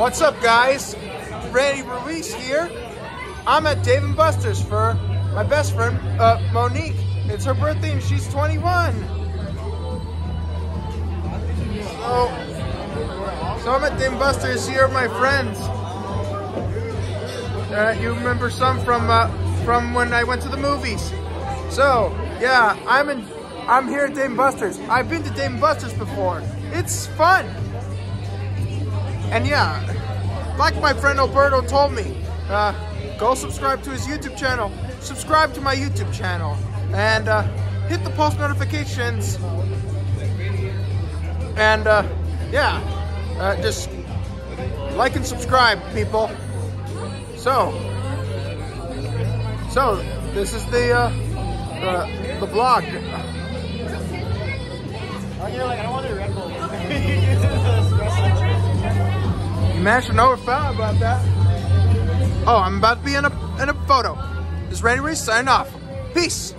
What's up, guys? Randy Ruiz here. I'm at Dave and Buster's for my best friend, uh, Monique. It's her birthday and she's 21. So, so I'm at Dave and Buster's here my friends. Uh, you remember some from uh, from when I went to the movies. So, yeah, I'm in. I'm here at Dave and Buster's. I've been to Dave and Buster's before. It's fun. And yeah, like my friend Alberto told me, uh, go subscribe to his YouTube channel. Subscribe to my YouTube channel. And uh, hit the post notifications. And uh, yeah, uh, just like and subscribe, people. So, so this is the uh, the, the vlog. Managed to know about that. Oh, I'm about to be in a in a photo. This is Randy Ruiz signing off. Peace.